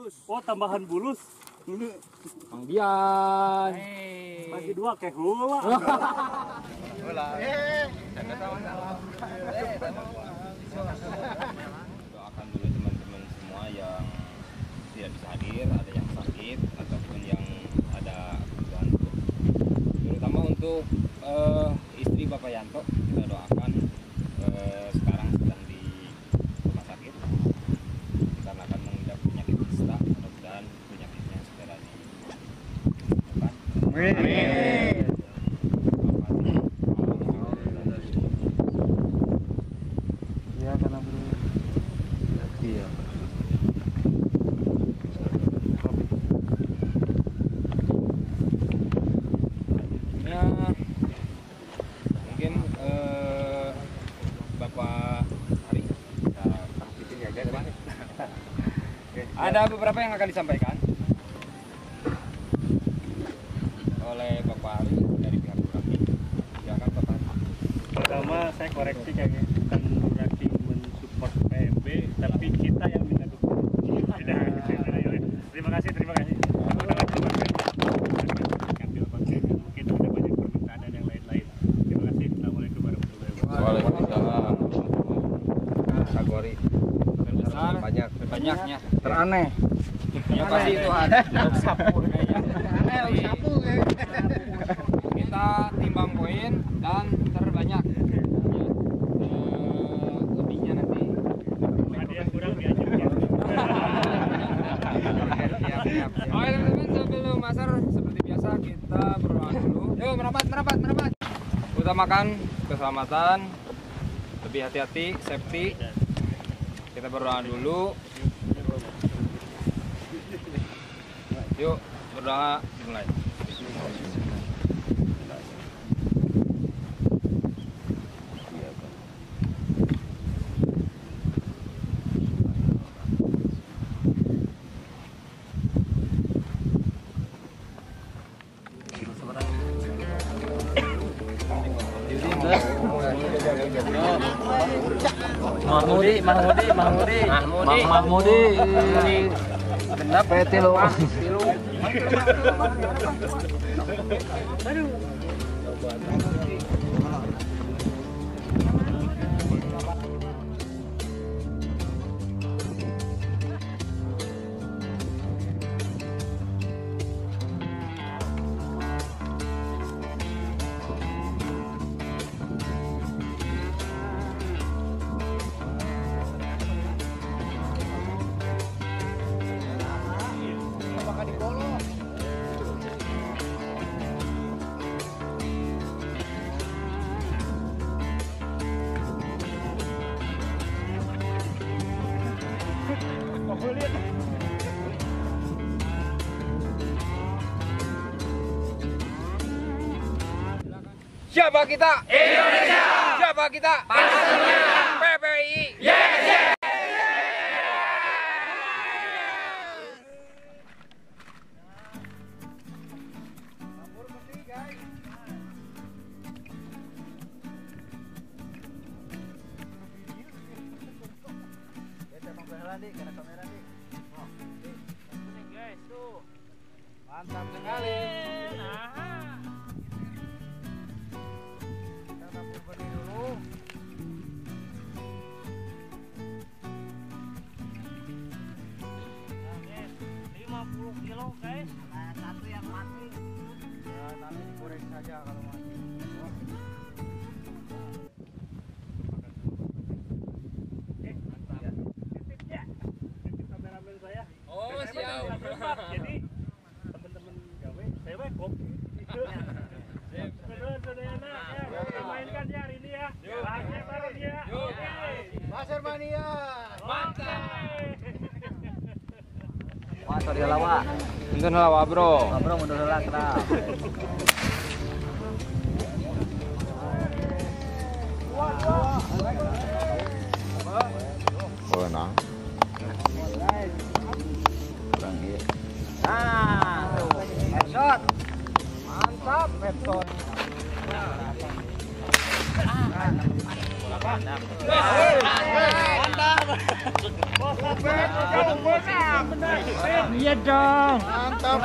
Oh tambahan bulus. Mang Dian. Bagi dua kayak hula. doakan dulu teman-teman semua yang tidak bisa hadir, ada yang sakit ataupun yang ada kebutuhan terutama untuk eh, istri Bapak Yanto kita doakan eh, sekarang sedang di rumah sakit dikarenakan mengidap penyakit kista mudah-mudahan penyakitnya segera disembuhkan. Iya karena belum. Iya. Ya, mungkin eh, Bapak Hari ada beberapa yang akan disampaikan oleh Bapak Hari dari pihak Kuraki. Silakan Bapak. Pertama saya koreksi kayaknya bukan berarti mensupport PMB, tapi kita yang minta dukungan. Tidak, tidak. Terima kasih, terima kasih. Terima kasih, Pak. Ambil konten. Mungkin ada banyak permintaan dan yang lain-lain. Terima kasih. Assalamualaikum warahmatullahi wabarakatuh. Waalaikumsalam. Kategori Besar. banyak banyaknya. Teraneh. Ya pasti itu ada. Sapu kayaknya. Kita timbang poin dan terbanyak. Ya. Eh, lebihnya nanti. Ada yang kurang diajukan. Siap, siap, siap. Oke teman-teman masar seperti biasa kita berdoa dulu. Yuk merapat, merapat, merapat. Utamakan keselamatan, lebih hati-hati, safety. Kita berdoa dulu. Yuk berdoa dimulai. Mahmudi. Mahmudi. Genap ya tilu. Tilu. Siapa kita? Indonesia. Siapa kita? PPI. 10 kilo guys. Nah, satu yang mati. Ya nanti digoreng saja kalau mati. Lawa. Itu lawa bro. Bro, mundur dulu lah, kerap. Benang. Nah, tuh. Headshot. Mantap, headshot. Mantap. Iya dong. Mantap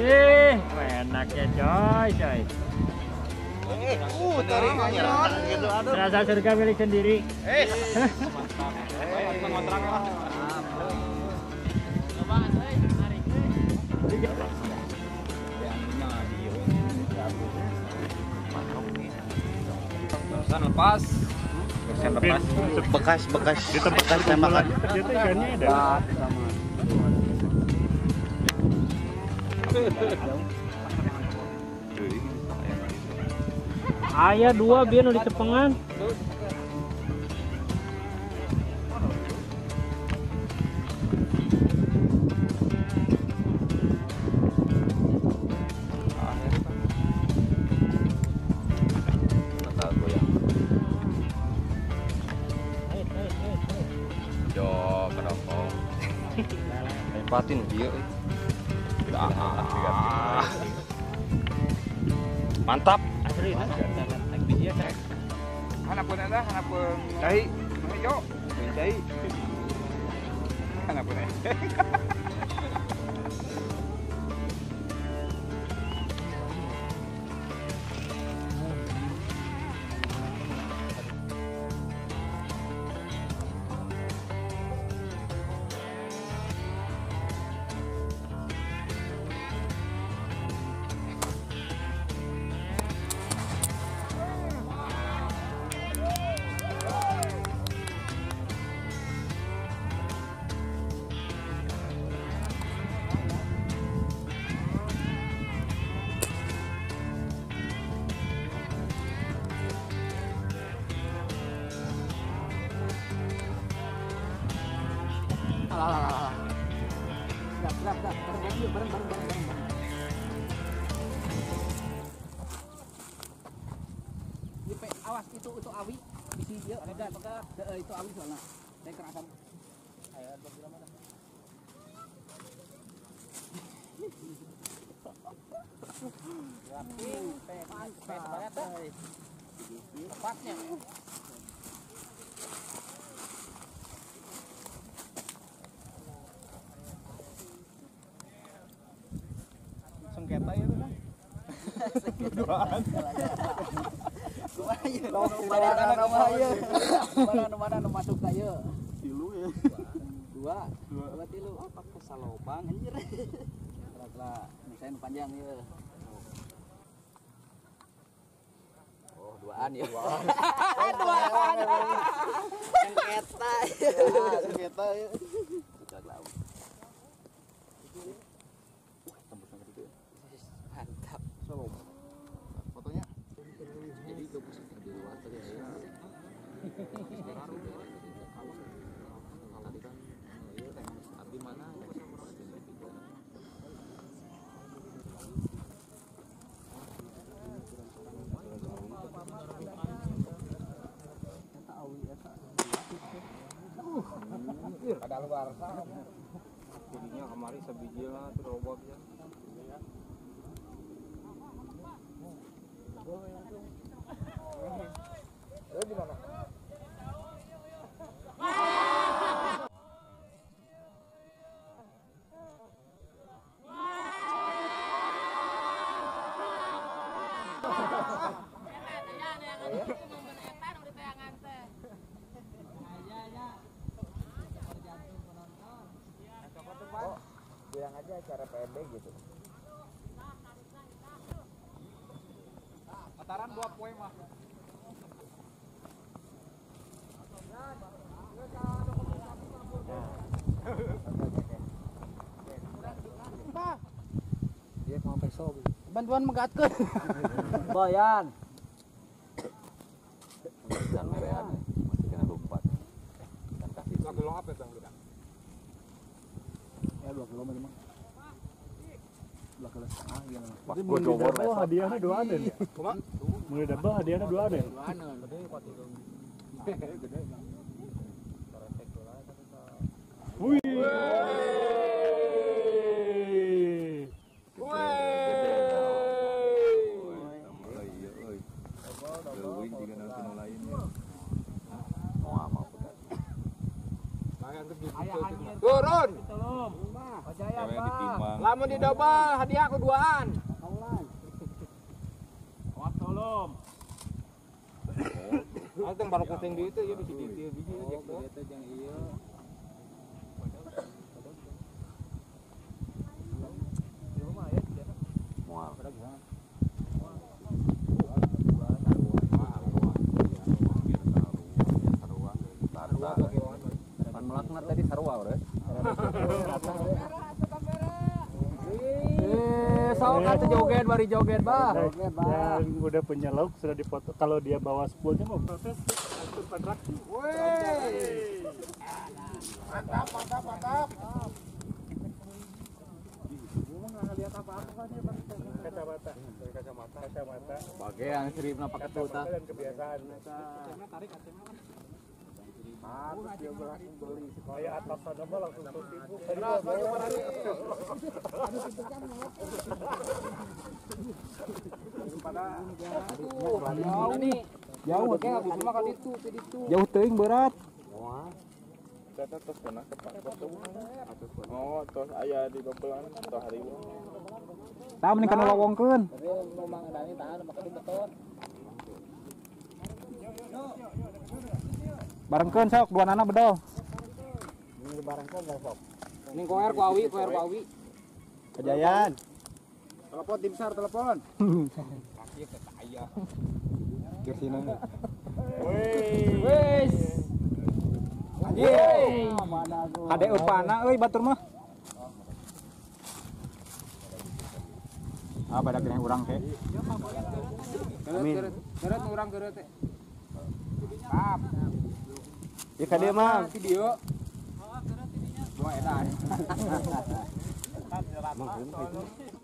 Ih, enak ya coy, coy. Uh, tarik. Rasa surga milik sendiri. Barusan lepas. Barusan lepas. Bekas-bekas Di tempat bekas tembakan. ternyata ikannya ada. Ayah dua biar di cepengan. Hanapun ada, hanapun cai. Hijau. Cai. Hanapun eh. awas itu itu awi isi dia ada pegang itu awi soalnya saya kerasan Tepatnya. Sengketa ya kan. Mana mana mana mana nu masuk saya. Ya. Dua. Dua tilu. Apa kesalobang anjir. Kira-kira misalnya panjang ya. Oh, duaan ya. Duaan. duaan. Sengketa. Sengketa ya. Mantap. Fotonya. Jadi itu posisi di luar tadi ya. Tadi kan iya teh abdi mana? Sana. Jadinya kemari sebiji lah tuh robotnya. Bilang aja acara Dua poin mah. Dia mau peso. Bantuan megatkeun. Bayan. Dan merean masih kena lompat. Dan kasih Dua kilo apa bang kita? Ya 2 kilo mah. 2 kilo setengah ya. pas Jadi gua mau coba didabel hadiahnya dua aden ya. Cuma Mau didabel hadiahnya dua aden. Wih. Di double, hadiah aku duaan. Awas tolong. Aku baru kuting di itu ya di dia biji Oh, Eh, atuh joget bari joget, Bah. Joget, Bah. Yang udah punya lauk sudah dipoto. Kalau dia bawa spoolnya mau protes. Itu kontraksi. Mantap, mantap, mantap. Kacamata. Kacamata. Kacamata. Bagian Kayak atas langsung baru Jauh habis makan itu, itu. Jauh teuing berat. Kita terus tepat betul. Oh, terus di hari ini. Tah mending kana lowongkeun. Barengkeun sok dua nana bedol. Ini barengkeun sok. Ini koer ku awi, koer ku awi. Kejayaan. Telepon tim sar telepon. Kirsina. Wih. Wes. Anjing. Hade upana euy batur mah. Ah pada kena urang teh. Amin. Geret urang geret teh. Kap. Ya ka dia mah. Video. Dua edan.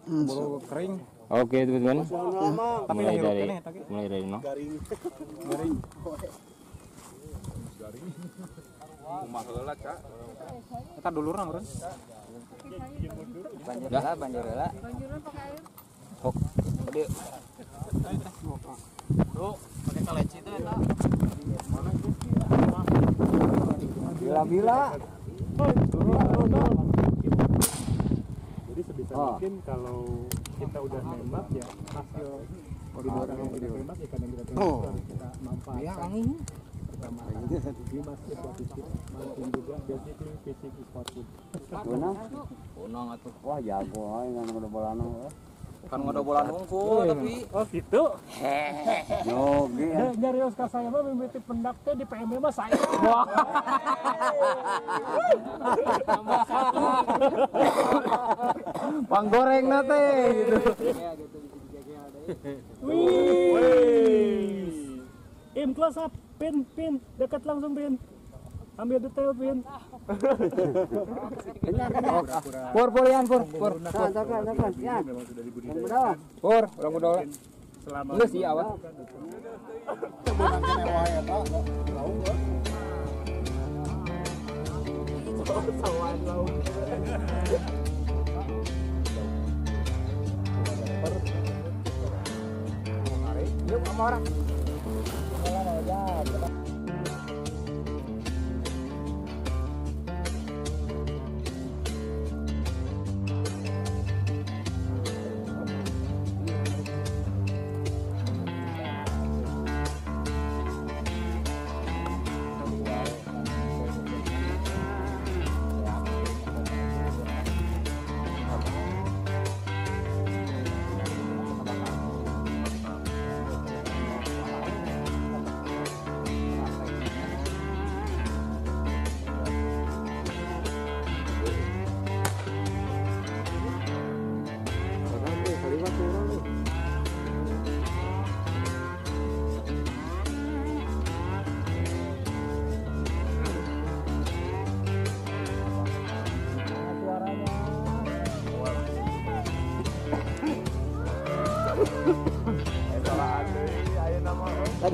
Bulu kering. Oke teman-teman, mulai dari mulai dari no. Garing. Rumah heula, Cak. Urang. Banjir banjir pakai air. Bila-bila. Jadi sebisa Oh. mungkin kalau kita udah nembak ya hasil ikan yang kita tembak ikan yang kita tembak Oh. harus kita manfaatkan pertama jadi masih positif mancing juga basically fishing is food Unang atuh. Wah jago ngan udah bolan. Kan ngodo bolan unggul tapi oh gitu Yogi. Nyarios ka saya mah mimiti pendak teh di PMB mah saya panggoreng nate gitu. Wih. Im close up, pin, pin, dekat langsung pin. Ambil detail pin. Pur pur pur. Memang sudah dibudidaya. Pur, urang budal. Selama Geus sih awal. Yuk sama orang.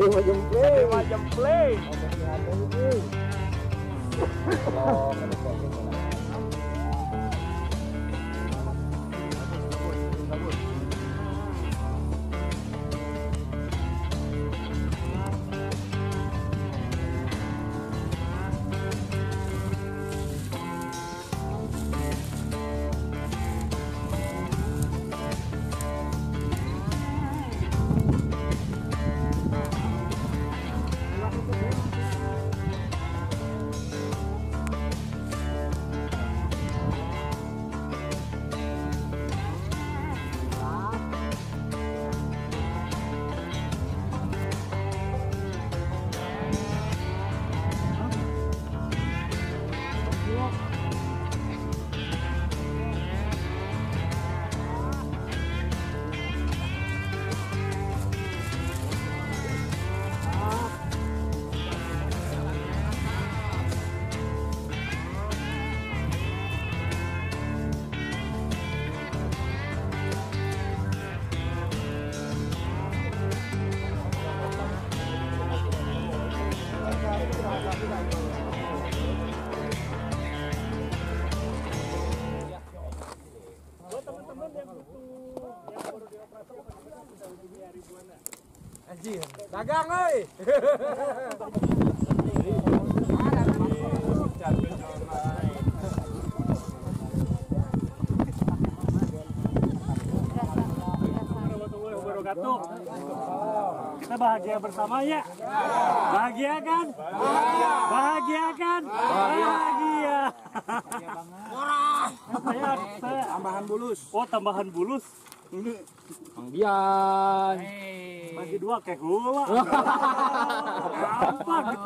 Jemplay. Anjir, dagang euy. Wabarakatuh. Kita bahagia bersama ya. Bahagia kan? Bahagia kan? Bahagia. Saya, saya Tambahan bulus. oh tambahan bulus. Mang Bian. Bagi dua kayak hula. Gampang.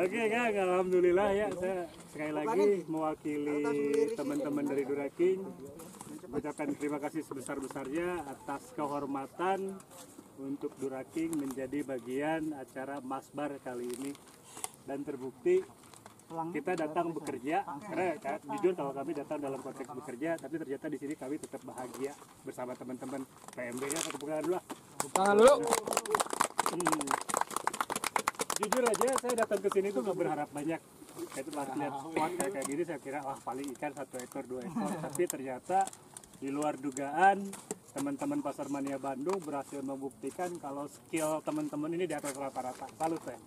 Oke Kang, Alhamdulillah ya saya sekali lagi mewakili teman-teman dari Duraking mengucapkan terima kasih sebesar-besarnya atas kehormatan untuk Duraking menjadi bagian acara Masbar kali ini dan terbukti kita datang bekerja karena ka- jujur kalau kami datang dalam konteks bekerja tapi ternyata di sini kami tetap bahagia bersama teman-teman PMB nya satu dulu lah. Tangan dulu. Hmm. Jujur aja saya datang ke sini tuh nggak berharap banyak. Saya tuh pas lihat squad kayak kayak gini saya kira wah paling ikan satu ekor dua ekor. Tapi ternyata di luar dugaan teman-teman pasar mania Bandung berhasil membuktikan kalau skill teman-teman ini di atas rata-rata. Salut saya.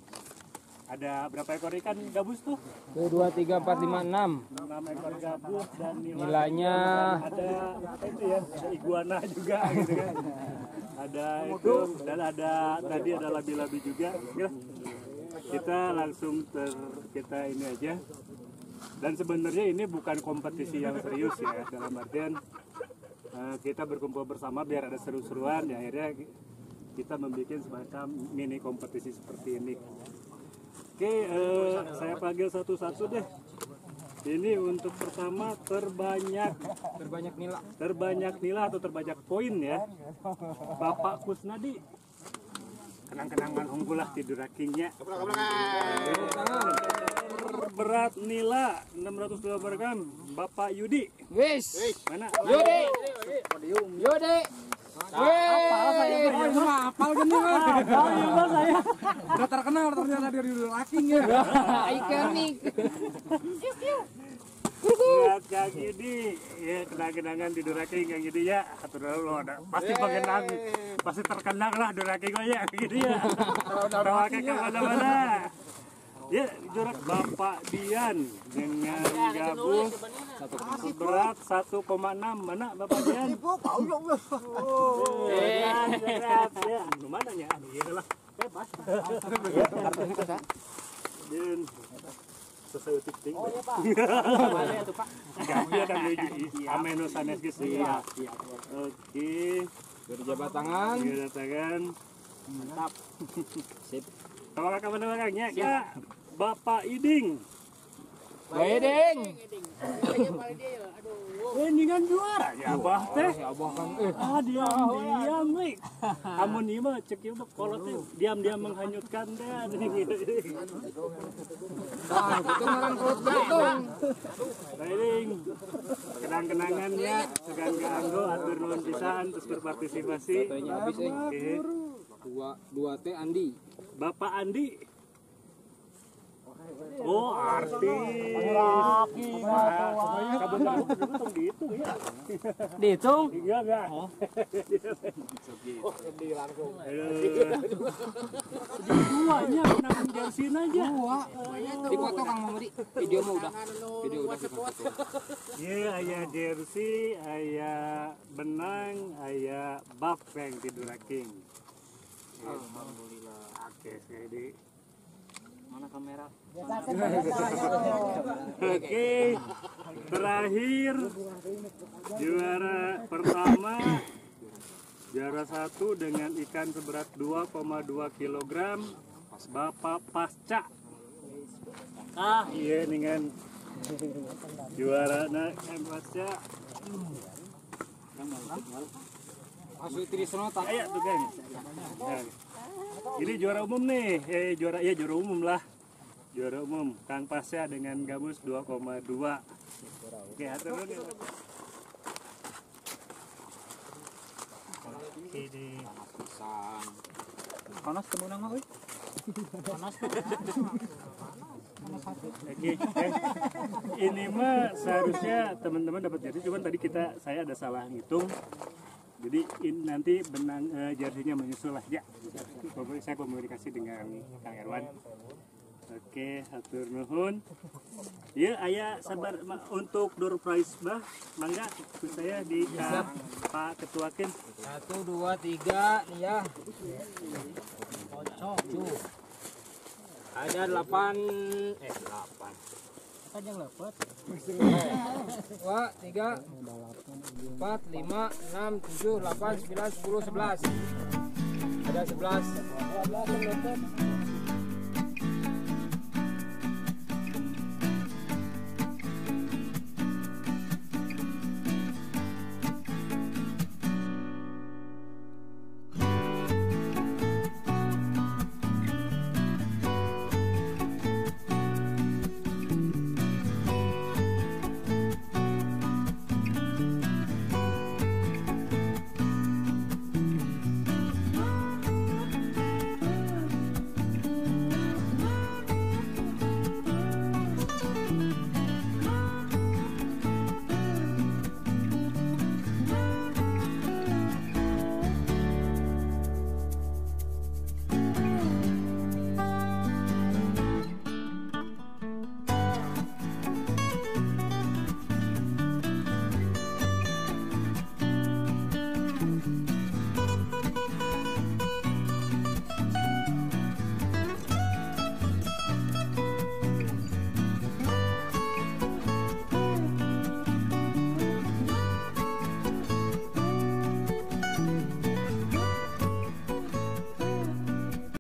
Ada berapa ekor ikan gabus tuh? 1 2 3 4 5 6. 6 ekor gabus dan nilai Nilainya ada apa itu ya ada iguana juga gitu kan ada itu dan ada tadi ada labi-labi juga Ya. kita langsung ter kita ini aja dan sebenarnya ini bukan kompetisi yang serius ya dalam artian eh, kita berkumpul bersama biar ada seru-seruan ya akhirnya kita membuat semacam mini kompetisi seperti ini oke eh, saya panggil satu-satu deh ini untuk pertama terbanyak terbanyak nila. terbanyak nilai atau terbanyak poin ya. Bapak Kusnadi. Kenang-kenangan unggul lah tidur rakingnya. Berat nila 620 gram. Bapak Yudi. Wis. Mana? Yode. Wih. Apal gini mah. Oh iya saya. Udah terkenal ternyata dari Raking ya. Ikonik. Berat Kang Yudi. Ya kenang-kenangan tidur raking Kang Yudi ya. Atur dulu ada. Pasti pengenang. Pasti terkenang lah tidur raking ya gitu ya. Bawa ke ke mana-mana. Ya, juara Bapak Dian dengan gabung berat 1,6 mana Bapak Dian? Oh, Dian, berat ya. Mana ya? Iya lah. Bebas. Dian. Sesuai titik. Oh iya Pak. Mana itu Pak? Ada ameno sanes geus ya. Oke. Dari jabat tangan. Kita tangan. Mantap. Sip. Kalau kakak mendengarnya, ya Bapak Iding. Wedeng. Ini kan juara ya, Abah teh. Abah kan eh Ah, diam, diam, wik. Amun ieu mah cek ieu kolot teh diam-diam menghanyutkan teh. Nah, itu ngaran kolot gantung. Training. Kenang-kenangannya segan keanggo atur nuhun pisan terus berpartisipasi. Habis eh. Dua dua teh Andi. Bapak Andi. Oh, artis. Kabar itu dihitung ya. Dihitung. Iya enggak? Oh. Duanya menang jersin aja. Di foto Kang Mamudi. Video mah udah. Video udah di foto. Iya, ayah jersey, ayah benang, ayah bab yang tidur king. Alhamdulillah. Oke, saya di. Mana kamera? Oke, terakhir juara pertama juara satu dengan ikan seberat 2,2 kg Bapak Pasca. Ah, iya dengan juara na ikan Pasca. Trisno tak. Tuh kan. Ini juara umum nih, eh juara ya juara umum lah. Juara umum Kang Pasca dengan gabus 2,2. Oke, atur dulu. Ini. Panas temenang mah euy. Panas Oke, eh, ini mah seharusnya teman-teman dapat jadi, cuman tadi kita saya ada salah ngitung. Jadi in- nanti benang eh, jersinya menyusul lah ya. Pokoknya saya komunikasi dengan Kang Erwan. Oke, hatur nuhun. Ya, ayah sabar Ma, untuk door prize bah, mangga saya di Kang Pak Ketuakin. Satu, dua, tiga, nih ya. Ada delapan, eh delapan. Dua, tiga, empat, lima, enam, tujuh, delapan, sembilan, sepuluh, sebelas. Ada sebelas.